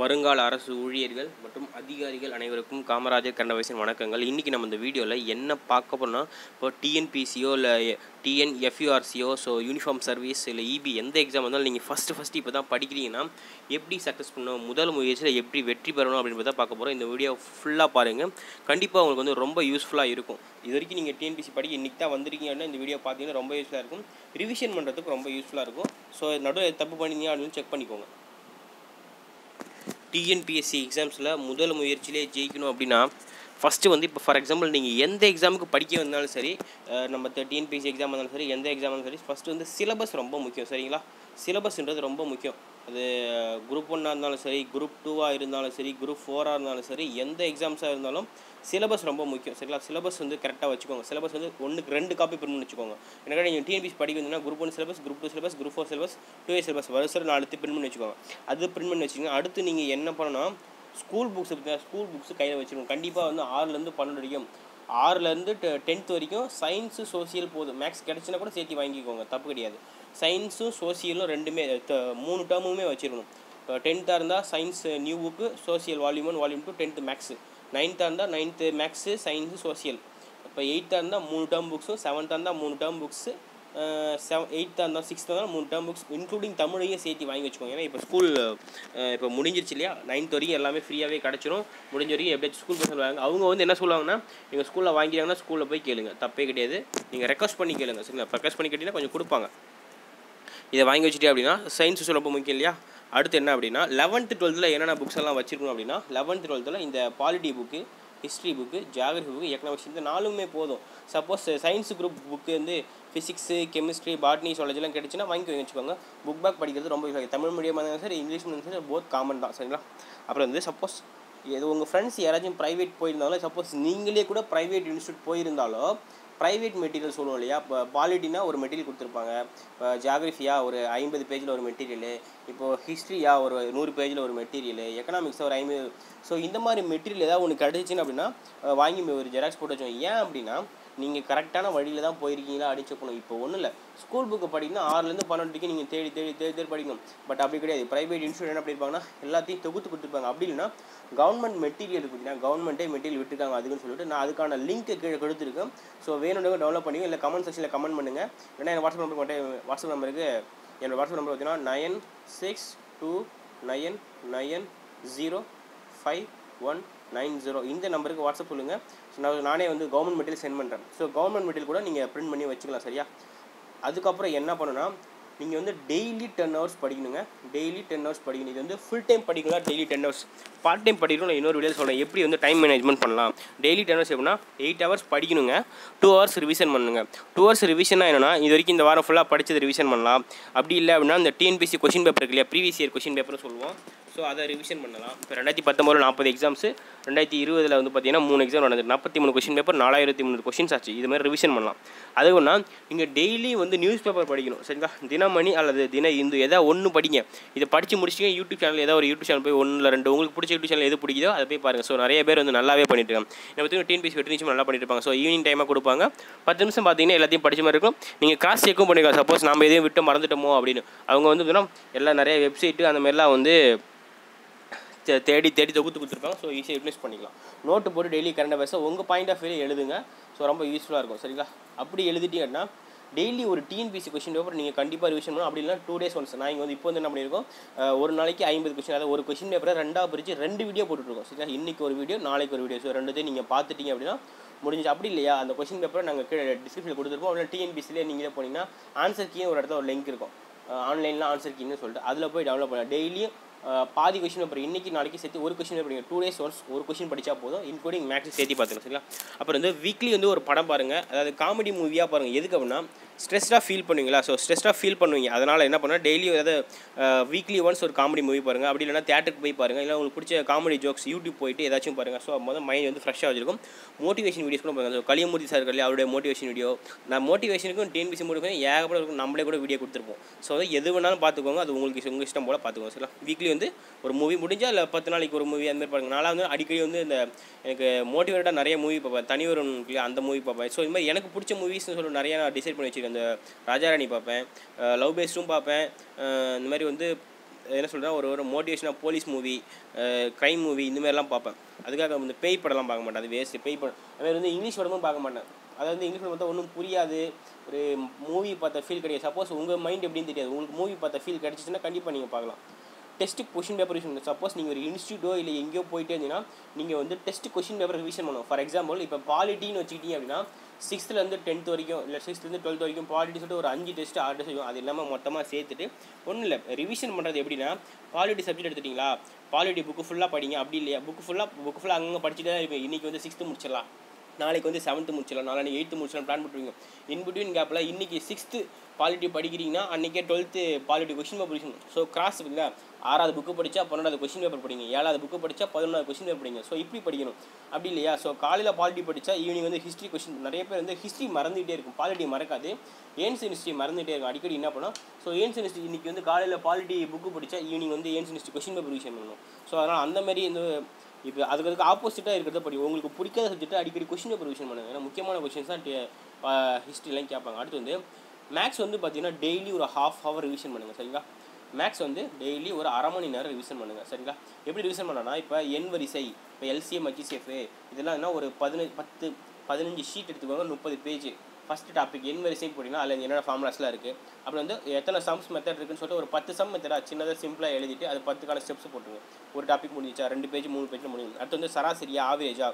வருங்கால அரசு ஊழியர்கள் மற்றும் அதிகாரிகள் அனைவருக்கும் காமராஜர் கண்டவயசின் வணக்கங்கள். இன்றைக்கி நம்ம இந்த வீடியோவில் என்ன பார்க்க போனால் இப்போ டிஎன்பிசியோ இல்லை டிஎன் எஃப்யூஆர்சியோ ஸோ யூனிஃபார்ம் சர்வீஸ் இல்லை இபி எந்த எக்ஸாம் வந்தாலும் நீங்கள் ஃபஸ்ட்டு ஃபஸ்ட்டு இப்போ தான் படிக்கிறீங்கன்னா எப்படி சக்ஸஸ் பண்ணணும் முதல் முயற்சியில் எப்படி வெற்றி பெறணும் அப்படின்றத பார்க்க போகிறோம் இந்த வீடியோ ஃபுல்லாக பாருங்கள் கண்டிப்பாக உங்களுக்கு வந்து ரொம்ப யூஸ்ஃபுல்லாக இருக்கும். இது வரைக்கும் நீங்கள் டிஎன்பிசி படிக்க இன்றைக்கி தான் வந்திருக்கீங்கன்னா இந்த வீடியோ பார்த்தீங்கன்னா ரொம்ப யூஸ்ஃபுல்லாக இருக்கும். ரிவிஷன் பண்ணுறதுக்கு ரொம்ப யூஸ்ஃபுல்லாக இருக்கும். ஸோ நடுவில் தப்பு பண்ணிங்க அப்படின்னு செக் பண்ணிக்கோங்க. டிஎன்பிஎஸ்சி எக்ஸாம்ஸில் முதல் முயற்சியிலே ஜெயிக்கணும் அப்படின்னா ஃபஸ்ட்டு வந்து இப்போ ஃபார் எக்ஸாம்பிள் நீங்கள் எந்த எக்ஸாமுக்கு படிக்க வந்தாலும் சரி நம்ம டிஎன்பிஎஸ்சி எக்ஸாம் வந்தாலும் சரி எந்த எக்ஸாம் வந்தாலும் சரி ஃபஸ்ட்டு வந்து சிலபஸ் ரொம்ப முக்கியம் சரிங்களா? சிலபஸ்ன்றது ரொம்ப முக்கியம். அது குரூப் ஒன்னாக இருந்தாலும் சரி குரூப் டூவாக இருந்தாலும் சரி குரூப் ஃபோராக இருந்தாலும் சரி எந்த எக்ஸாம்ஸாக இருந்தாலும் சிலபஸ் ரொம்ப முக்கியம். சரிங்களா? சிலபஸ் வந்து கரெக்டாக வச்சுக்கோங்க. சிலபஸ் வந்து ஒன்றுக்கு ரெண்டு காப்பி பிரிண்ட் வச்சுக்கோங்க. எனக்கு நீங்கள் டிஎன்பிஎஸ் படிக்க வந்தீங்கன்னா group one syllabus group two syllabus group four syllabus two A syllabus வருஷம் நாலு பிரிண்ட் பண்ணி வச்சுக்கோங்க. அது பிரிண்ட் பண்ணி வச்சுக்கோங்க. அடுத்து நீங்கள் என்ன பண்ணணும் ஸ்கூல் புக்ஸ் பார்த்தீங்கன்னா ஸ்கூல் புக்ஸ் கையில் வச்சுருக்கோம் கண்டிப்பாக வந்து ஆறுலேருந்து பன்னெண்டு வரைக்கும். ஆறுலேருந்து டென்த் வரைக்கும் சயின்ஸு சோசியல் போதும். மேக்ஸ் கிடச்சினா கூட சேர்த்து வாங்கிக்கோங்க. தப்பு கிடையாது. சயின்ஸும் சோசியலும் ரெண்டுமே மூணு டேர்முமே வச்சிருக்கணும். இப்போ டென்த்தாக இருந்தால் science new book social volume one volume two tenth maths நைன்த்தாக இருந்தால் நைன்த்து மேக்ஸு சயின்ஸு சோசியல் இப்போ எயித்தாக இருந்தால் மூணு டேர்ம் புக்ஸும் செவன்த்தாக இருந்தால் மூணு டேர்ம் புக்ஸு செவன் எயித்தாக இருந்தால் சிக்ஸ்த்தாக இருந்தால் மூணு டேர்ம் புக்ஸ் இன்க்ளூடிங் தமிழையும் சேர்த்து வாங்கி வச்சுக்கோங்க. ஏன்னா இப்போ ஸ்கூல் இப்போ முடிஞ்சிருச்சு இல்லையா? நைன்த் வரைக்கும் எல்லாமே ஃப்ரீயாகவே கிடச்சிரும். முடிஞ்ச வரைக்கும் எப்படியாச்சும் ஸ்கூல் பசங்க வாங்க. அவங்க வந்து என்ன சொல்லுவாங்கன்னா எங்கள் ஸ்கூலில் வாங்கிட்டாங்கன்னா ஸ்கூலில் போய் கேளுங்க. தப்பே கிடையாது. நீங்கள் ரெக்வஸ்ட் பண்ணி கேளுங்க. சரிங்களா? ரெக்வஸ்ட் பண்ணி கேட்டிங்கன்னா கொஞ்சம் கொடுப்பாங்க. இதை வாங்கி வச்சுட்டே அப்படின்னா சயின்ஸ் ரொம்ப முக்கியம் இல்லையா? அடுத்து என்ன அப்படின்னா லெவன்த்து டுவெல்த்தில் என்னென்ன புக்ஸ் எல்லாம் வச்சிருக்கணும் அப்படின்னா லெவன்த்து டுவெல்த்தில் இந்த polity book history book geography book economics இந்த நாலுமே போதும். சப்போஸ் சயின்ஸ் குரூப் புக்கு வந்து ஃபிசிக்ஸு கெமிஸ்ட்ரி பாட்னி சுவாலஜிலாம் கிடைச்சுன்னா வாங்கி வச்சுக்கோங்க. புக் பேக் படிக்கிறது ரொம்ப யூஸ் ஆகும் தமிழ் மீடியமாக இருந்தாலும் சரி இங்கிலீஷ் மீடியம் சரி போத் காமன் தான். சரிங்களா? அப்புறம் வந்து சப்போஸ் இது உங்கள் ஃப்ரெண்ட்ஸ் யாராச்சும் ப்ரைவேட் போயிருந்தாலும் சப்போஸ் நீங்களே கூட ப்ரைவேட் இன்ஸ்டியூட் போயிருந்தாலோ ப்ரைவேட் மெட்டீரியல் சொல்லுவோம் இல்லையா? இப்போ பாலிட்டினா ஒரு மெட்டீரியல் கொடுத்துருப்பாங்க. இப்போ ஜாகிரஃபியாக ஒரு ஐம்பது பேஜில் ஒரு மெட்டீரியலு இப்போது ஹிஸ்ட்ரியா ஒரு நூறு பேஜில் ஒரு மெட்டீரியல் எக்கனாமிக்ஸாக ஒரு ஐம்பது ஸோ இந்த மாதிரி மெட்டீரியல் ஏதாவது ஒன்று கிடச்சின்னு அப்படின்னா வாங்கி ஒரு ஜெராக்ஸ் போட்டு வச்சோம் ஏன் அப்படின்னா நீங்கள் கரெக்டான வழியில் தான் போயிருக்கீங்களா அடிச்சுக்கணும் இப்போ ஒன்றும் இல்லை. ஸ்கூல் புக்கு படிக்கணும் ஆறுலேருந்து பன்னெண்டுக்கு நீங்கள் தேடி தேடி தேடி தேடி படிக்கணும். பட் அப்படி கிடையாது. ப்ரைவேட் இன்ஸ்டியூட் என்ன பண்ணியிருப்பாங்கன்னா எல்லாத்தையும் தொகுத்து கொடுத்துருப்பாங்க. அப்படி இல்லைன்னா கவர்மெண்ட் மெட்டீரியல் பார்த்தீங்கன்னா கவர்மெண்ட்டே மெட்டீரியல் விட்டுருக்காங்க அதுக்குன்னு சொல்லிட்டு நான் அதுக்கான லிங்க்கை கீழே கொடுத்துருக்கேன். ஸோ வேணும்னு டவுன்லோட் பண்ணி இல்லை கமெண்ட் செக்ஷனில் கமெண்ட் பண்ணுங்கள் ஏன்னா என் வாட்ஸ்அப் நம்பருக்கு மட்டும் வாட்ஸ்அப் நம்பருக்கு என்னோட வாட்ஸ்அப் நம்பர் பார்த்தீங்கன்னா nine six two nine nine zero five one nine zero. இந்த நம்பருக்கு வாட்ஸ்அப் சொல்லுங்கள் ஸோ நான் நானே வந்து கவர்மெண்ட் மெட்டீரியல் சென்ட் பண்ணுறேன் ஸோ கவர்மெண்ட் மெட்டீரியல் கூட நீங்கள் பிரிண்ட் பண்ணி வச்சுக்கலாம் சரியா? அதுக்கப்புறம் என்ன பண்ணுன்னா நீங்கள் வந்து டெய்லி டென் ஹவர்ஸ் படிக்கணுங்க. டெய்லி டென் ஹவர்ஸ் படிக்கணும். இது வந்து ஃபுல் டைம் படிக்கலாம் daily ten hours part time படிக்கணும் நான் இன்னொரு வீடியோ சொல்கிறேன் எப்படி வந்து டைம் மேனேஜ்மெண்ட் பண்ணலாம். டெய்லி டென் ஹவர்ஸ் எப்படின்னா எயிட் ஹவர்ஸ் படிக்கணுங்க. டூ ஹவர்ஸ் ரிவிஷன் பண்ணுங்க. டூ ஹவர்ஸ் ரிவிஷனா என்னன்னா இது வரைக்கும் இந்த வாரம் ஃபுல்லாக படித்தது ரிவிஷன் பண்ணலாம். அப்படி இல்லை அப்படின்னா இந்த டிஎன்பிசி கொஷின் பேப்பர் இருக்கு இல்லையா? ப்ரீவியஸ் இயர் கொஷின் பேப்பர்னு சொல்லுவோம். ஸோ அதை ரிவிஷன் பண்ணலாம். இப்போ ரெண்டாயிரத்தி பத்தொம்பதில் நாற்பது எக்ஸாம்ஸ் ரெண்டாயிரத்தி இருபதில் வந்து பார்த்தீங்கன்னா மூணு எக்ஸாம் நடந்தது நாற்பத்தி மூணு கொஷின் பேப்பர் நாலாயிரத்தி முந்நூறு கொஷின்ஸ் ஆச்சு. இது மாதிரி ரிவிஷன் பண்ணலாம். அது ஒன்றா நீங்கள் டெய்லி வந்து நியூஸ் பேப்பர் படிக்கணும். சரிங்களா? தினமணி அல்லது தின இந்து எதாவது ஒன்று படிங்க. இதை படித்து முடிச்சிங்க யூடியூப் சேனல் ஏதாவது ஒரு யூடியூப் சேனல் போய் ஒன்றில் ரெண்டு உங்களுக்கு பிடிச்ச யூடியூப் சேனல் எது பிடிக்குதோ அதை போய் பாருங்கள் ஸோ நிறைய பேர் வந்து நல்லாவே பண்ணிட்டு இருக்காங்க. இதை பற்றி டிஎன்பிசி வெற்றி நிமிஷம் நல்லா பண்ணிட்டு இருப்பாங்க. ஸோ ஈவினிங் டைமாக கொடுப்பாங்க. பத்து நிமிஷம் பார்த்தீங்கன்னா எல்லாத்தையும் படிச்ச மாதிரி இருக்கும். நீங்கள் கிராஸ் செக்கும் பண்ணிக்கலாம். சப்போஸ் நம்ம எதையும் விட்டு மறந்துட்டோமோ அப்படின்னு. அவங்க வந்து எல்லாம் நிறைய வெப்சைட்டு அந்த மாதிரிலாம் வந்து தேடி தேடி தொகுத்து கொடுத்துருப்பாங்க. ஸோ ஈஸியாக யூட்டிலைஸ் பண்ணிக்கலாம். நோட்டு போட்டு டெய்லி கரண்ட் அஃபேர்ஸை உங்கள் பாயிண்ட் ஆஃப் வியூ எழுதுங்க. ஸோ ரொம்ப யூஸ்ஃபுல்லாக இருக்கும். சரிங்களா? அப்படி எழுதிட்டீங்கன்னா டெய்லி ஒரு டிஎன்பிசி கொஷின் பேப்பர் நீங்கள் கண்டிப்பாக ரிவிஷன் பண்ணணும். அப்படி இல்லைனா டூ டேஸ் ஒன்ஸ் நான் இங்கே வந்து இப்போ வந்து என்ன பண்ணியிருக்கோம்? ஒரு நாளைக்கு ஐம்பது கொஸ்டின் அதாவது ஒரு கொஷின் பேப்பரை ரெண்டாக பிரித்து ரெண்டு வீடியோ போட்டுருக்கோம் சரிங்களா? இன்றைக்கி ஒரு வீடியோ நாளைக்கு ஒரு வீடியோ ஸோ ரெண்டுத்தையும் நீங்கள் பார்த்துட்டீங்க அப்படின்னா முடிஞ்சு. அப்படி இல்லையா? அந்த கொஷின் பேப்பரை நாங்கள் கீழே டிஸ்கிரிப்ஷனில் கொடுத்துருப்போம். அப்படின்னா டிஎன்பிசிலே நீங்களே போனீங்கன்னா ஆன்சர் கீ ஒரு இடத்துல ஒரு லிங்க் இருக்கும். ஆன்லைனில் ஆன்சர் கீன்னு சொல்லிட்டு அதில் போய் டவுன்லோட் பண்ணலாம். டெய்லியும் பாதி கொஷின் பேப்பர் இன்னைக்கு நாளைக்கு சேர்த்து ஒரு question paper two days once ஒரு கொஷின் படித்தா போதும் இன்க்ளூடிங் மேக்ஸ் சேர்த்து பார்த்துக்கலாம் சரிங்களா? அப்புறம் வந்து வீக்லி வந்து ஒரு படம் பாருங்கள் அதாவது காமெடி மூவியாக பாருங்கள் எதுக்கு அப்படின்னா ஸ்ட்ரெஸ்டாக ஃபீல் பண்ணுவீங்களா? ஸோ ஸ்ட்ரெஸ்டாக ஃபீல் பண்ணுவீங்க. அதனால் என்ன பண்ணால் டெய்லி அதாவது வீக்லி ஒன்ஸ் ஒரு காமெடி மூவி பாருங்கள் அப்படி இல்லைனா தேட்டருக்கு போய் பாருங்கள் இல்லை உங்களுக்கு பிடிச்ச காமெடி ஜோக்ஸ் யூடியூப் போயிட்டு ஏதாச்சும் பாருங்கள் ஸோ மொதல் மைண்ட் வந்து ஃப்ரெஷ்ஷாக வச்சிருக்கும். மோட்டிவேஷன் வீடியோஸ் கூட பாருங்கள் ஸோ கலியமூர்த்தி சார் இருக்கலையே அவருடைய மோட்டிவேஷன் வீடியோ நான் மோட்டிவேஷனுக்கும் டிஎன்பிசி மோட்டிவேஷன் ஏகப்பட இருக்கும் நம்மளே கூட வீடியோ கொடுத்துருப்போம். ஸோ வந்து எது வேணாலும் பார்த்துக்கோங்க அது உங்களுக்கு உங்கள் இஷ்டம் போல் பார்த்துக்கோங்க சரிங்களா? வீக்லி வந்து ஒரு மூவி முடிஞ்சால் இல்லை பத்து நாளைக்கு ஒரு மூவி அந்த மாதிரி பாருங்கள் நான் வந்து அடிக்கடி வந்து இந்த எனக்கு மோட்டிவேட்டாக நிறைய மூவி பார்ப்பேன். தனியொரு அந்த மூவி பார்ப்பேன். ஸோ இது மாதிரி எனக்கு பிடிச்ச மூவிஸ்னு சொல்லி நிறைய நான் டிசைட் பண்ணி வச்சுருக்கேன். இந்த ராஜாராணி பார்ப்பேன் லவ் பேஸ்டும் பார்ப்பேன். இந்த மாதிரி வந்து என்ன சொல்கிறேன் ஒரு ஒரு மோட்டிவேஷனாக போலீஸ் மூவி க்ரைம் மூவி இந்த மாதிரிலாம் பார்ப்பேன். அதுக்காக இந்த பேய் படம்லாம் பார்க்க மாட்டேன். அது வேஸ்ட்டு பேய் படம் அதுமாதிரி வந்து இங்கிலீஷ் படமும் பார்க்க மாட்டேன். அதாவது வந்து இங்கிலீஷ் படம் பார்த்தா ஒன்றும் புரியாது. ஒரு மூவி பார்த்த ஃபீல் கிடையாது. சப்போஸ் உங்கள் மைண்ட் எப்படின்னு தெரியாது. உங்களுக்கு மூவி பார்த்த ஃபீல் கிடச்சிச்சின்னா கண்டிப்பாக நீங்கள் பார்க்கலாம். Test question paper revision suppose நீங்கள் ஒரு இன்ஸ்டியூட்டோ இல்லை எங்கேயோ போயிட்டே இருந்தீங்கன்னா நீங்கள் வந்து டெஸ்ட் கொஷின் பேப்பர் ரிவிஷன் பண்ணணும் ஃபார் எக்ஸாம்பிள் இப்போ பாலிட்டின்னு வச்சுக்கிட்டீங்க அப்படின்னா சிக்ஸ்த்துலேருந்து டென்த் வரைக்கும் இல்லை சிக்ஸ்த்லேருந்து டுவெல்த் வரைக்கும் பாலிட்டி சொல்லிட்டு ஒரு அஞ்சு டெஸ்ட் ஆறு டெஸ்ட் அது இல்லாமல் மொத்தமாக சேர்த்துட்டு ஒன்றும் இல்லை. ரிவிஷன் பண்ணுறது எப்படின்னா பாலிட்டி சப்ஜெக்ட் எடுத்துட்டிங்களா? பாலிட்டி புக்கு ஃபுல்லாக படிங்க. அப்படி இல்லையா? புக்கு ஃபுல்லாக புக்கு ஃபுல்லாக அங்கங்கே படிச்சுட்டு தான் இருப்பேன் இன்றைக்கி வந்து சிக்ஸ்த்து முடிச்சிடலாம். நாளைக்கு வந்து செவன்த்து முடிச்சிடலாம். நாளைக்கு எயித்து முடிச்சிடலாம். பிளான் பண்ணுவீங்க இன் பிட்வீன் கேப்பில் இன்றைக்கி சிக்ஸ்த்து பாலிட்டி படிக்கிறீங்கன்னா அன்றைக்கே டுவெல்த்து பாலிட்டி கொஷின் பேப்பர் படிக்கணும். ஸோ கிராஸ் இருக்குங்களா ஆறாவது புக்கு படித்தா பன்னெண்டாவது கொஷின் பேப்பர் படிங்க. ஏழாவது புக்கு படித்தா பதினொன்றாவது கொஷின் பேப்பர் படிங்க. ஸோ இப்படி படிக்கணும். அப்படி இல்லையா? ஸோ காலையில் பாலிட்டி படித்தா ஈவினிங் வந்து ஹிஸ்ட்ரி கொஷின் நிறைய பேர் வந்து ஹிஸ்ட்ரி மறந்துகிட்டே இருக்கும். பாலிட்டி மறக்காது. ஏன்சன் ஹிஸ்ட்ரி மறந்துகிட்டே இருக்கும். அடிக்கடி என்ன பண்ணோம்? ஸோ ஏன்சன் ஹிஸ்ட்ரி இன்றைக்கி வந்து காலையில் பாலிட்டி புக்கு படித்தா ஈவினிங் வந்து ஏன்சன் ஹிஸ்ட்ரி கொஷின் பேப்பர் விஷயம் பண்ணணும். ஸோ அதனால் அந்தமாதிரி இந்த இப்போ அதுக்கு அதுக்கு ஆப்போசிட்டாக இருக்கிறத படி உங்களுக்கு பிடிக்காத சப்ஜெக்ட் அடிக்கடி கொஷின் பேப்பர் விஷயம் பண்ணுங்க. ஏன்னா முக்கியமான கொஷின்ஸ் தான் ஹிஸ்ட்ரிலாம் கேட்பாங்க. அடுத்து வந்து மேக்ஸ் வந்து பார்த்தீங்கன்னா டெய்லி ஒரு ஹாஃப் ஹவர் ரிவிஷன் பண்ணுங்கள் சரிங்களா? மேக்ஸ் வந்து டெய்லி ஒரு அரை மணி நேரம் ரிவிஷன் பண்ணுங்கள் சரிங்களா? எப்படி ரிவிஷன் பண்ணனா இப்போ என் வரிசை இப்போ எல்சிஎம் ஹெச்சிசிஎஃப் இதெல்லாம் என்ன ஒரு பதினஞ்சு பத்து பதினஞ்சு ஷீட் எடுத்துக்கோங்க முப்பது பேஜ் ஃபஸ்ட் டாபிக் என் வரிசை போட்டிங்கன்னா அதில் என்னென்ன ஃபார்முலாஸ்லாம் இருக்குது அப்புறம் வந்து எத்தனை சம்ஸ் மெத்தட் இருக்குன்னு சொல்லிட்டு ஒரு பத்து சம் மெத்தடாக சின்னதாக சிம்பிளாக எழுதிட்டு அது பத்துக்கான ஸ்டெப்ஸ் போட்டுருங்க. ஒரு டாபிக் முடிஞ்சிச்சா ரெண்டு பேஜ் மூணு பேஜ் முடியும் அடுத்து வந்து சராசரியா ஆவரேஜா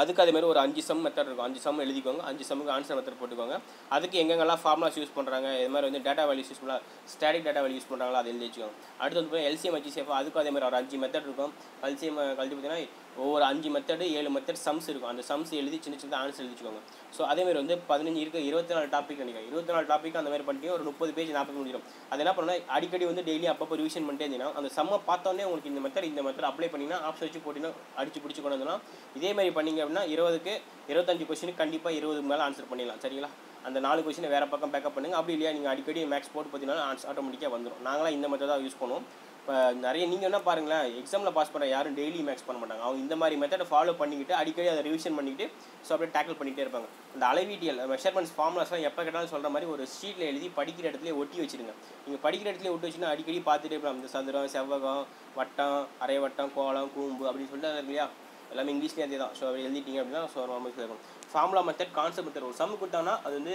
அதுக்கு அதே மாதிரி ஒரு அஞ்சு சம் மெத்தட் இருக்கும். அஞ்சு சம் எழுதிக்கோங்க. அஞ்சு சம்முக்கு ஆன்சர் மெத்தட் போட்டுக்கோங்க. அதுக்கு எங்கெங்கெல்லாம் ஃபார்முலாஸ் யூஸ் பண்ணுறாங்க இது மாதிரி வந்து டேட்டா வேல்யூஸ் யூஸ் பண்ணலாம். ஸ்டாட்டிக் டேட்டா வேல்யூ யூஸ் பண்ணுறாங்களா அதை எழுதி வச்சுக்கோங்க. அடுத்து வந்து எல்சிஎம் வச்சு சேஃபாக அதுக்கும் அதே மாதிரி ஒரு அஞ்சு மெத்தட் இருக்கும். எல்சிஎம் கழிச்சு பார்த்தீங்கன்னா ஒவ்வொரு அஞ்சு மெத்தடு ஏழு மெத்தட் சம்ஸ் இருக்கும். அந்த சம்ஸ் எழுதி சின்ன சின்ன ஆன்சர் எழுதிச்சுக்கோங்க. ஸோ அதேமாதிரி வந்து பதினஞ்சு இருக்க இருபத்தி நாலு டாபிக் நினைக்கிறேன் இருபத்தி நாலு டாபிக் அந்த மாதிரி பண்ணிட்டு ஒரு முப்பது பேஜ் நாற்பது முடிஞ்சிடும். அது என்ன பண்ணால் அடிக்கடி வந்து டெய்லி அப்பப்போ ரிவிஷன் பண்ணிட்டே இருந்தீங்கன்னா அந்த சம்மை பார்த்தோன்னே உங்களுக்கு இந்த மெத்தட் இந்த மெத்தட் அப்ளை பண்ணிங்கன்னா ஆப்ஷன் வச்சு போட்டிங்கன்னா அடிச்சு பிடிச்சி கொண்டு வந்தோம்னா இதே மாதிரி பண்ணிங்க அப்படின்னா இருபதுக்கு இருபத்தஞ்சு கொஸ்டினுக்கு கண்டிப்பாக இருபது மேலே ஆன்சர் பண்ணிடலாம். சரிங்களா? அந்த நாலு கொஸ்டினை வேறு பக்கம் பேக்கப் பண்ணுங்கள் அப்படி இல்லையா நீங்கள் அடிக்கடி மேக்ஸ் போட்டு பார்த்தீங்கன்னா ஆன்சர் ஆட்டோமேட்டிக்காக வந்துடும் நாங்களாம் இந்த மெத்தட் தான் யூஸ் பண்ணுவோம். இப்போ நிறைய நீங்கள் என்ன பாருங்களேன் எக்ஸாமில் பாஸ் பண்ண யாரும் டெய்லி மேக்ஸ் பண்ண மாட்டாங்க. அவங்க இந்த மாதிரி மெத்தடை ஃபாலோ பண்ணிக்கிட்டு அடிக்கடி அதை ரிவிஷன் பண்ணிக்கிட்டு ஸோ அப்படியே டேக்கிள் பண்ணிகிட்டே இருப்பாங்க. இந்த அளவீட்டியல் மெஷர்மெண்ட்ஸ் ஃபார்முலாஸ்லாம் எப்போ கேட்டாலும் சொல்கிற மாதிரி ஒரு ஷீட்டில் எழுதி படிக்கிற இடத்துல ஒட்டி வச்சிருங்க. நீங்கள் படிக்கிற இடத்துல ஒட்டி வச்சுன்னா அடிக்கடி பார்த்துட்டே இருக்கலாம் இந்த சதுரம் செவ்வகம் வட்டம் அரை வட்டம் கோலம் கூம்பு அப்படின்னு சொல்லிட்டு அது இல்லையா? எல்லாமே இங்கிலீஷ்லேயே அதே தான் ஸோ எழுதிட்டீங்க அப்படின்னா ஸோ ரொம்ப இருக்கும். ஃபார்முலா மெத்தட் கான்செப்ட் மெத்தட் ஒரு சம் கொடுத்தாங்கன்னா அது வந்து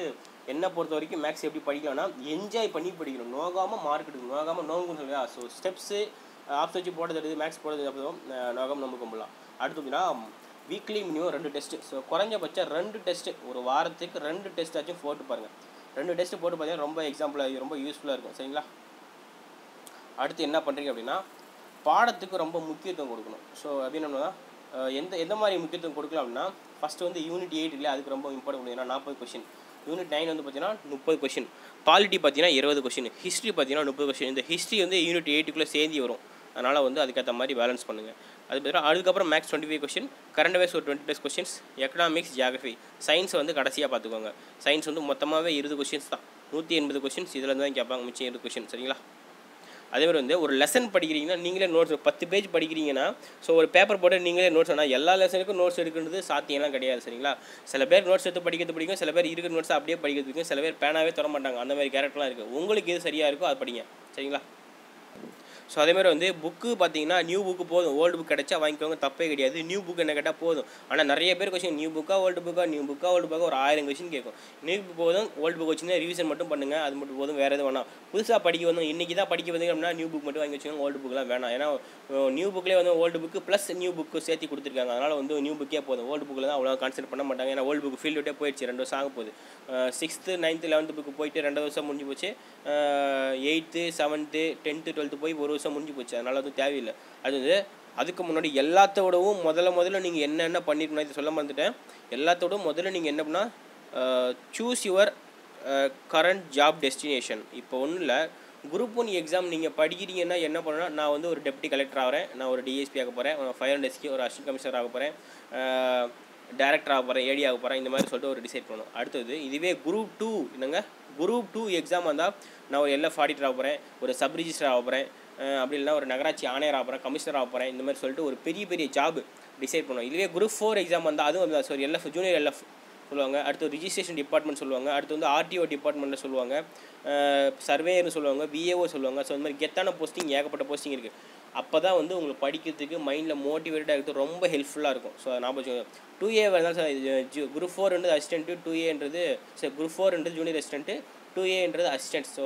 என்னை பொறுத்த வரைக்கும் மேக்ஸ் எப்படி படிக்கலாம்னா என்ஜாய் பண்ணி படிக்கணும். நோகாமல் மார்க் எடுக்கணும். நோகாமல் நோங்குன்னு சொல்லுங்க ஸோ ஸ்டெப்ஸு ஆப்ஸ் வச்சு போட்டது எடுத்து மேக்ஸ் போடுறது அப்புறம் நோகாமல் நம்ம கும்பலாம் அடுத்து பார்த்தீங்கன்னா வீக்லி மினிமம் ரெண்டு டெஸ்ட்டு ஸோ குறைஞ்சபட்சம் ரெண்டு டெஸ்ட்டு ஒரு வாரத்துக்கு ரெண்டு டெஸ்ட்டாச்சும் போட்டு பாருங்கள் ரெண்டு டெஸ்ட்டு போட்டு பார்த்தீங்கன்னா ரொம்ப எக்ஸாம்பிளாக ரொம்ப யூஸ்ஃபுல்லாக இருக்கும். சரிங்களா? அடுத்து என்ன பண்ணுறீங்க அப்படின்னா பாடத்துக்கு ரொம்ப முக்கியத்துவம் கொடுக்கணும். ஸோ அப்படின்னா எந்த எந்த மாதிரி முக்கியத்துவம் கொடுக்கலாம் அப்படின்னா ஃபஸ்ட்டு வந்து யூனிட் எயிட் இல்லை அதுக்கு ரொம்ப இம்பார்ட்டன் ஏன்னா நாற்பது கொஷின் யூனிட் நைன் வந்து பார்த்தீங்கன்னா முப்பது கொஷின் பாலிட்டி பார்த்தீங்கன்னா இருபது கொஷின் ஹிஸ்ட்ரி பார்த்தீங்கன்னா முப்பது கொஷின் இந்த ஹிஸ்ட்ரி வந்து யூனிட் எயிட்டுக்குள்ளே சேர்ந்து வரும். அதனால் வந்து அதுக்கேற்ற மாதிரி பேலன்ஸ் பண்ணுங்கள் அது பார்த்தா அதுக்கப்புறம் maths twenty five question current affairs ஒரு twenty plus questions economics geography science வந்து கடைசியாக பார்த்துக்கோங்க சயின்ஸ் வந்து மொத்தமாகவே இருபது கொஷின்ஸ் தான். நூற்றி எண்பது கொஷின்ஸ் இதில் தான் கேட்பாங்க. மிச்சம் இருபது கொஷின் சரிங்களா? அதேமாதிரி வந்து ஒரு லெசன் படிக்கிறீங்கன்னா நீங்களே நோட்ஸ் பத்து பேஜ் படிக்கிறீங்கன்னா ஸோ ஒரு பேப்பர் போட்டு நீங்களே நோட்ஸ் ஆனால் எல்லா லெசனுக்கும் நோட்ஸ் எடுக்கிறது சாத்தியம்லாம் கிடையாது சரிங்களா? சில பேர் நோட்ஸ் எடுத்து படிக்கிறது பிடிக்கும் சில பேர் இருக்கிற நோட்ஸ் அப்படியே படிக்கிறது பிடிக்கும் சில பேர் பேனாவே தர மாட்டாங்க அந்த மாதிரி கேரக்டர்லாம் இருக்குது உங்களுக்கு எது சரியாக இருக்கோ அது படிங்க சரிங்களா? ஸோ அதேமாதிரி வந்து புக்கு பார்த்தீங்கன்னா நியூ புக்கு போதும். ஓல்டு புக் கிடச்சா வாங்கிக்கோங்க. தப்பே கிடையாது. நியூ புக் என்ன கேட்டால் போதும். ஆனால் நிறைய பேர் கொஸ்டின் நியூ புக்கா ஓல்டு புக்கா நியூ புக்கா ஓல்டு புக்காக ஒரு ஆயிரம் கொஸ்டின் கேட்கும். நியூ புக் போதும் ஓல்டு புக் வச்சுன்னா ரிவிஷன் மட்டும் பண்ணுங்கள் அது மட்டும் போதும் வேறு எதுவும் வேணாம். புதுசாக படிக்க வந்தோம் இன்றைக்கி தான் படிக்க வந்தீங்க அப்படின்னா நியூ புக் மட்டும் வாங்கி வச்சுக்கோங்க. ஓல்டு புக்லாம் வேணாம். ஏன்னா நியூ புக்லேயே வந்து old book plus new book சேர்த்து கொடுத்துருக்காங்க. அதனால் வந்து நியூ புக்கே போதும். ஓல்டு புக்கில் தான் அவ்வளோ கான்சென்ட் பண்ண மாட்டாங்க. ஏன்னா ஓல்டு புக் ஃபீல்டு போயிடுச்சு. ரெண்டு வருஷம் ஆக போகுது. சிக்ஸ்த்து நைன்த்து லெவன்த்து புக்கு போயிட்டு ரெண்டு வருஷம் முடிஞ்சு போச்சு. எயித்து செவன்த்து டென்த்து டுவெல்த்து போய் ஒரு வருஷம் முடிஞ்சு போச்சு. அதனால் அதுவும் தேவையில்லை. அது வந்து அதுக்கு முன்னாடி எல்லாத்தோடவும் முதல்ல முதல்ல நீங்கள் என்னென்ன பண்ணிருக்கணும் இதை சொல்ல மறந்துட்டேன். எல்லாத்தோடவும் முதல்ல நீங்கள் என்ன பண்ணால் choose your current job destination இப்போ ஒன்றும் இல்லை. குரூப் ஒன் எக்ஸாம் நீங்கள் படிக்கிறீங்கன்னா என்ன பண்ணணும்னா நான் வந்து ஒரு டெப்டி கலெக்டர் ஆகிறேன். நான் ஒரு டிஎஸ்பி ஆக போகிறேன் ஃபைவ் அண்ட் ஒரு அசிஸ்டன்ட் கமிஷனர் ஆக போகிறேன் டேரக்டர் ஆக போகிறேன் ஏடி ஆக போகிறேன் இந்த மாதிரி சொல்லிட்டு ஒரு டிசைட் பண்ணணும். அடுத்தது இதுவே குரூப் டூ என்னங்க? குரூப் டூ எக்ஸாம் வந்தால் நான் ஒரு எல்எஃப் ஆடிட்டர் ஆக போகிறேன் ஒரு சப் ரிஜிஸ்டர் ஆக போகிறேன் அப்படி இல்லைனா ஒரு நகராட்சி ஆணையர் ஆக போகிறேன் கமிஷனர் ஆக போகிறேன் இந்த மாதிரி சொல்லிட்டு ஒரு பெரிய பெரிய ஜாப் டிசைட் பண்ணுவோம் இதுவே குரூப் ஃபோர் எக்ஸாம் வந்தால் அதுவும் வந்து சாரி எல்எஃப் ஜூனியர் எல்எஃப் சொல்லுவாங்க அடுத்து ரிஜிஸ்ட்ரேஷன் டிபார்ட்மெண்ட் சொல்லுவாங்க அடுத்து வந்து ஆர்டிஓ டிபார்ட்மெண்ட்டில் சொல்லுவாங்க சர்வேயர்னு சொல்லுவாங்க விஏஓ சொல்லுவாங்க. ஸோ இந்த மாதிரி கெத்தான போஸ்டிங் ஏகப்பட்ட போஸ்டிங் இருக்குது அப்போ தான் வந்து உங்களுக்கு படிக்கிறதுக்கு மைண்டில் மோட்டிவேட்டடாக இருக்கிறது ரொம்ப ஹெல்ப்ஃபுல்லாக இருக்கும். ஸோ நான் டூ ஏ தான் சார் குரூப் ஃபோர்ன்றது அசிஸ்டண்ட்டு டூ ஏன்றது சரி குரூப் ஃபோர்ன்றது ஜூனியர் அசிஸ்டன்ட்டு டூ ஏன்றது அசிஸ்டன்ட் ஸோ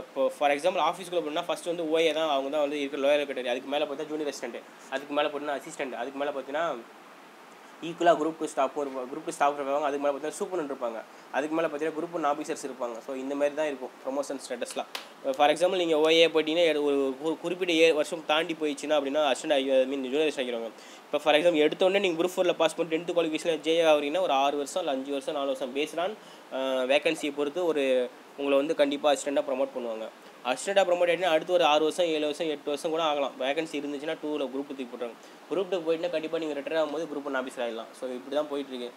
இப்போ ஃபார் எக்ஸாம்பிள் ஆஃபீஸ்க்குள்ள போனால் ஃபஸ்ட்டு வந்து ஓஏ தான் அவங்க தான் வந்து இருக்கிற லோயர் கேட்டரி அதுக்கு மேலே பார்த்தா ஜூனியர் அசிஸ்டன்ட் அதுக்கு மேலே பார்த்தீங்கன்னா அசிஸ்டன்ட் அதுக்கு மேலே பார்த்தீங்கன்னா ஈக்குவலாக குரூப்பு ஸ்டாஃபும் இருப்பாங்க குரூப் ஸ்டாஃப் இருப்பாங்க அதுக்கு மேலே பார்த்தீங்கன்னா சூப்பர் இருப்பாங்க அதுக்கு மேலே பார்த்தீங்கன்னா குரூப் ஒன் ஆஃபீஸர்ஸ் இருப்பாங்க. ஸோ இந்த மாதிரி தான் இருக்கும் ப்ரொமோஷன் ஸ்டேட்டஸ்லாம் ஃபார் எக்ஸாம்பிள் நீங்கள் ஓஏ போட்டிங்கன்னா ஒரு குறிப்பிட்ட ஏ வருஷம் தாண்டி போயிடுச்சுன்னா அப்படின்னா அசிஸ்டன்ட் ஐ மீன் ஜூனியர் ஆகிடுவாங்க இப்போ ஃபார் எக்ஸாம்பிள் எடுத்தோடனே நீங்கள் குரூப் ஃபோரில் பாஸ் பண்ணி டென்த்து குவாலிஃபிகேஷன் ஜே ஆகிறீங்கன்னா ஒரு ஆறு வருஷம் இல்லை அஞ்சு வருஷம் நாலு வருஷம் பேஸ்ட் வேகன்சியை பொறுத்து ஒரு உங்களை வந்து கண்டிப்பாக அசிஸ்டண்ட்டாக ப்ரொமோட் பண்ணுவாங்க. அசிஸ்டண்ட்டாக ப்ரொமோட் ஆகிட்டுனா அடுத்து ஒரு ஆறு வருஷம் ஏழு வருஷம் எட்டு வருஷம் கூட ஆகலாம். வேகன்சி இருந்துச்சுன்னா டூவில் குரூப் தூக்கி போட்டுறாங்க குரூப் டூ போயிட்டுனா கண்டிப்பாக நீங்கள் ரிட்டர் ஆகும்போது குரூப் ஒன் ஆஃபீஸர் ஆகிடலாம் ஸோ இப்படி தான் போயிட்டுருக்கு.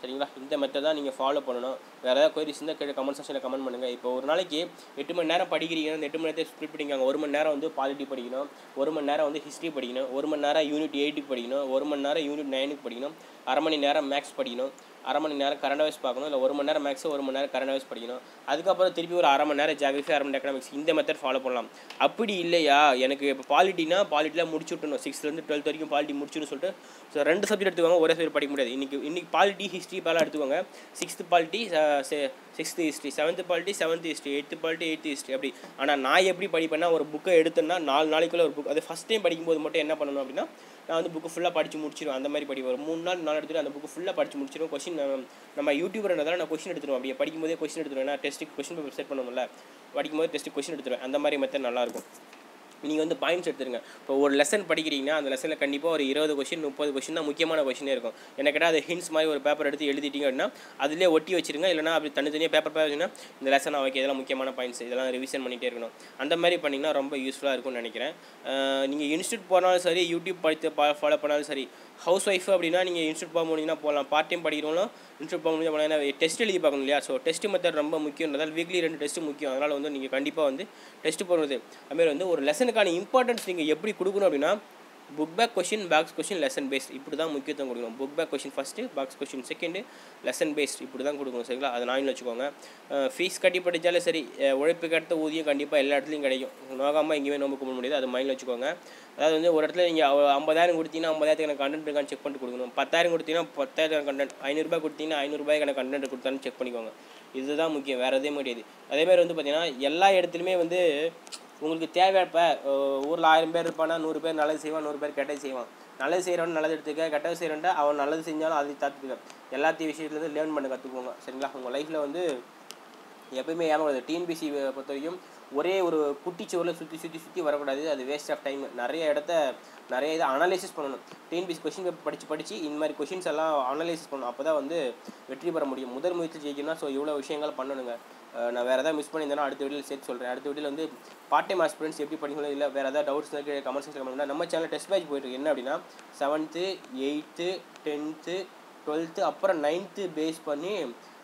சரிங்களா? இந்த மெத்தட் தான் நீங்கள் ஃபாலோ பண்ணணும். வேறு ஏதாவது கொயரிஸ் இருந்தால் கீழே கமெண்ட் செக்ஷனில் கமெண்ட் பண்ணுங்கள் இப்போ ஒரு நாளைக்கு எட்டு மணி நேரம் படிக்கிறீங்க. அந்த எட்டு மணி நேரத்தை ஸ்பிளிட் பண்ணிக்காங்க. ஒரு மணி நேரம் வந்து பாலிட்டி படிக்கணும். ஒரு மணி நேரம் வந்து ஹிஸ்ட்ரி படிக்கணும். ஒரு மணி நேரம் யூனிட் எயிட்டுக்கு படிக்கணும். ஒரு மணி நேரம் யூனிட் நைனுக்கு படிக்கணும். அரை மணி நேரம் மேக்ஸ் படிக்கணும். அரை மணி நேரம் கரண்ட் அவேர்ஸ் பார்க்கணும். இல்லை ஒரு மணி நேரம் மேக்ஸ் ஒரு மணி நேரம் கரண்ட் அவேர்ஸ் படிக்கணும். அதுக்கப்புறம் திருப்பி ஒரு அரை மணி நேரம் ஜாகிரஃபி அரை மணி நேரம் எக்கனாமிக்ஸ் இந்த மெத்தட் ஃபாலோ பண்ணலாம். அப்படி இல்லையா? எனக்கு இப்போ பாலிட்டினா பாலிட்டியில் முடிச்சு விட்டணும் சிக்ஸ்த்லேருந்து டுவெல்த் வரைக்கும் பாலிட்டி முடிச்சுன்னு சொல்லிட்டு ஸோ ரெண்டு சப்ஜெக்ட் எடுத்துக்கோங்க ஒரே சப்ஜெக்ட் படிக்க முடியாது. இன்றைக்கி இன்றைக்கி பாலிட்டி ஹிஸ்ட்ரி பேலாம் எடுத்துக்கோங்க. Sixth polity sixth history seventh polity seventh history eighth polity eighth history அப்படி. ஆனால் நான் எப்படி படிப்பேன்னா ஒரு புக்கை எடுத்தேன்னா நாலு நாளைக்குள்ளே ஒரு புக் அது ஃபஸ்ட் டைம் படிக்கும்போது மட்டும் என்ன பண்ணணும் அப்படின்னா நான் வந்து புக்கு ஃபுல்லாக படித்து முடிச்சிடுவேன் அந்த மாதிரி படி ஒரு மூணு நாள் நாள் எடுத்துட்டு அந்த புக்கு ஃபுல்லாக படித்து முடிச்சிடும் கொஷின் நம்ம யூடியூபர்ன்றதால நான் கொஷின் எடுத்துருவோம் அப்படியே படிக்கும்போதே கொஷின் எடுத்துருவேன். ஏன்னா டெஸ்ட்டுக்கு கொஷின் பேப்பர் செட் பண்ணுவோம்ல. படிக்கும்போது டெஸ்ட்டுக்கு கொஷின் எடுத்துருவேன். அந்த மாதிரி மெத்தட் நல்லாயிருக்கும் நீங்கள் வந்து பாயிண்ட்ஸ் எடுத்துருங்க. இப்போ ஒரு லெசன் படிக்கிறீங்கன்னா அந்த லெசனில் கண்டிப்பாக ஒரு இருபது கொஷின் முப்பது கொஷின் தான் முக்கியமான கொஷினே இருக்கும். எனக்கு கேட்டால் அது ஹிண்ட்ஸ் மாதிரி ஒரு பேப்பர் எடுத்து எழுதிட்டீங்க அப்படின்னா அதிலே ஒட்டி வச்சிருங்க. இல்லைனா அப்படி தனித்தனியாக பேப்பர் பேப்பர் வச்சுன்னா இந்த லெசன் ஓகே இதெல்லாம் முக்கியமான பாயிண்ட்ஸ் இதெல்லாம் ரிவிஷன் பண்ணிகிட்டே இருக்கணும். அந்த மாதிரி பண்ணிங்கன்னா ரொம்ப யூஸ்ஃபுல்லாக இருக்கும்னு நினைக்கிறேன். நீங்கள் இன்ஸ்டியூட் போனாலும் சரி யூடியூப் படித்து ஃபாலோ பண்ணாலும் சரி ஹவுஸ் ஒய்ஃப் அப்படின்னா நீங்கள் இன்ஸ்டியூட் போக முடியுங்கன்னா போகலாம் பார்ட் டைம் படிக்கிறவங்களும் இன்ஸ்டியூட் போக முடியும் ஏன்னா டெஸ்ட் எழுதி பார்க்கணும் இல்லையா? ஸோ டெஸ்ட் மெத்தட் ரொம்ப முக்கியன்றதால் வீக்லி ரெண்டு டெஸ்ட் முக்கியம். அதனால் வந்து நீங்கள் கண்டிப்பாக வந்து டெஸ்ட் போடுறது. அதுமாதிரி வந்து ஒரு லெசனுக்கான இம்பார்ட்டன்ஸ் நீங்கள் எப்படி கொடுக்கணும் அப்படின்னா book back question box question lesson based இப்படி தான் முக்கியத்துவம் கொடுக்கணும். Book back question first box question second lesson based இப்படி தான் கொடுக்கணும் சரிங்களா? அதை நாயின் வச்சுக்கோங்க. ஃபீஸ் கட்டி படித்தாலே சரி அஹ் உழைப்புக்கு அடுத்த ஊதியம் கண்டிப்பாக எல்லா இடத்துலையும் கிடைக்கும். நோகாமல் எங்கேயுமே நோம்பு கும்பிட முடியாது. அது மைண்டில் வச்சுக்கோங்க. அதாவது வந்து ஒரு இடத்துல நீங்கள் ஐம்பதாயிரம் கொடுத்தீங்கன்னா ஐம்பதாயிரத்துக்கான கண்டென்ட் இருக்கான்னு செக் பண்ணிட்டு கொடுக்கணும். பத்தாயிரம் கொடுத்தீங்கன்னா பத்தாயிரத்துக்கான கண்டென்ட் ஐநூறுரூபா கொடுத்தீங்கன்னா ஐநூறுரூபாய்க்கான கண்டென்ட் கொடுத்தாலும் செக் பண்ணிக்கோங்க. இதுதான் முக்கியம். வேறு எதுவும் முடியாது அதேமாதிரி வந்து பார்த்தீங்கன்னா எல்லா இடத்துலையுமே வந்து உங்களுக்கு தேவை இப்போ ஊரில் ஆயிரம் பேர் இருப்பானா நூறு பேர் நல்லது செய்வான் நூறு பேர் கெட்டது செய்வான். நல்லது செய்கிறவன் நல்லது எடுத்துக்க கெட்டது செய்கிறவன்ட்ட அவன் நல்லது செஞ்சாலும் அதை தத்துக்க எல்லாத்தையும் விஷயத்துலேருந்து லேர்ன் பண்ண கற்றுக்கோங்க சரிங்களா? உங்கள் லைஃப்பில் வந்து எப்பயுமே ஏமாறது டிஎன்பிசி பொறுத்த வரைக்கும் ஒரே ஒரு குட்டி சோரில் சுற்றி சுற்றி சுற்றி வரக்கூடாது. அது வேஸ்ட் ஆஃப் டைம் நிறைய இடத்த நிறைய இதை அனலைசிஸ் பண்ணணும். டிஎன்பிசி கொஷின் பேப்பர் படித்து படித்து இந்த மாதிரி கொஷின்ஸ் எல்லாம் அனலைசிஸ் பண்ணணும். அப்போ தான் வந்து வெற்றி பெற முடியும். முதல் முயற்சி ஜெயிக்கணும்னா ஸோ இவ்வளோ விஷயங்கள் பண்ணணுங்க. நான் வேறு ஏதாவது மிஸ் பண்ணியிருந்தேன்னா அடுத்த வீடியோவில் சேர்த்து சொல்கிறேன் அடுத்த வீடியோவில் வந்து பார்ட் டைம் ஆஸ்பிரண்ட்ஸ் எப்படி படிக்கணும் இல்லை வேறு ஏதாவது டவுட்ஸ் இருக்குது கமெண்ட் செக்ஷன் கமெண்ட் நம்ம சேனல் டெஸ்ட் பேட்ச் போயிட்டு என்ன அப்படின்னா செவன்த்து எயித்து டென்த்து டுவெல்த்து அப்புறம் நைன்த்து பேஸ் பண்ணி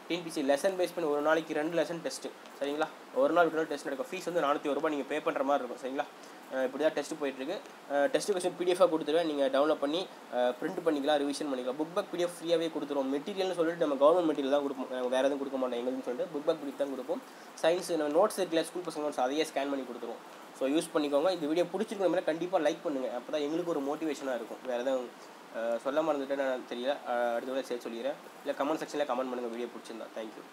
டிஎன்பிசி லெசன் பேஸ் பண்ணி ஒரு நாளைக்கு ரெண்டு லெசன் டெஸ்ட்டு சரிங்களா? ஒரு நாள் விட்டு டெஸ்ட் நடக்கும். ஃபீஸ் வந்து நானூற்றி ஒரு ரூபாய் நீங்கள் பே பண்ணுற மாதிரி இருக்கும். சரிங்களா? இப்படி தான் டெஸ்ட்டு போயிட்டுருக்கு. டெஸ்ட் கொஸ்டின் பிடிஎஃபாக கொடுத்துருவேன். நீங்கள் டவுன்லோட் பண்ணி பிரிண்ட் பண்ணிக்கலாம் ரிவிஷன் பண்ணிக்கலாம். புக் பேக் பிடிஎஃப் ஃப்ரீயாகவே கொடுத்துருவோம். மெட்டீரியல்னு சொல்லிட்டு நம்ம கவர்மெண்ட் மெட்டீரியல் தான் கொடுப்போம். வேறு எதுவும் கொடுக்க மாட்டோம். எங்களுக்குன்னு சொல்லிட்டு புக் பேக் பிடிஎஃப் தான் கொடுப்போம். சயின்ஸ் நோட்ஸ் இருக்குல்ல ஸ்கூல் பசங்க நோட்ஸ் அதையே ஸ்கேன் பண்ணி கொடுத்துருவோம். ஸோ யூஸ் பண்ணிக்கோங்க. இந்த வீடியோ பிடிச்சிருக்கிற மாதிரி கண்டிப்பாக லைக் பண்ணுங்கள் அப்போ தான் எங்களுக்கு ஒரு மோட்டிவேஷனாக இருக்கும். வேறு எதுவும் சொல்ல மறந்துட்டேன்னு தெரியல. அடுத்த விட சேர்த்து சொல்லிடுறேன். இல்லை கமெண்ட் செக்ஷனில் கமெண்ட் பண்ணுங்கள் வீடியோ பிடிச்சிருந்தா. தேங்க்யூ